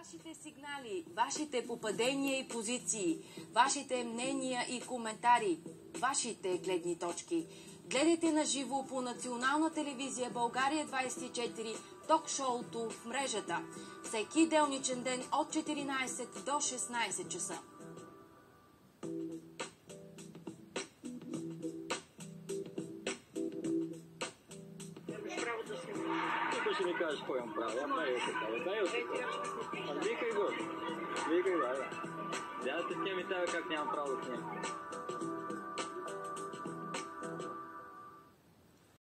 Вашите сигнали, вашите попадения и позиции, вашите мнения и коментари, вашите гледни точки. Гледайте на живо по национална телевизия България 24, ток-шоуто в мрежата. Всеки делничен ден от 14 до 16 часа. Ти ще ми кажеш какво имам право. Така. Дай от тук. Викай го. Я эту тему и так как не отправил с ним.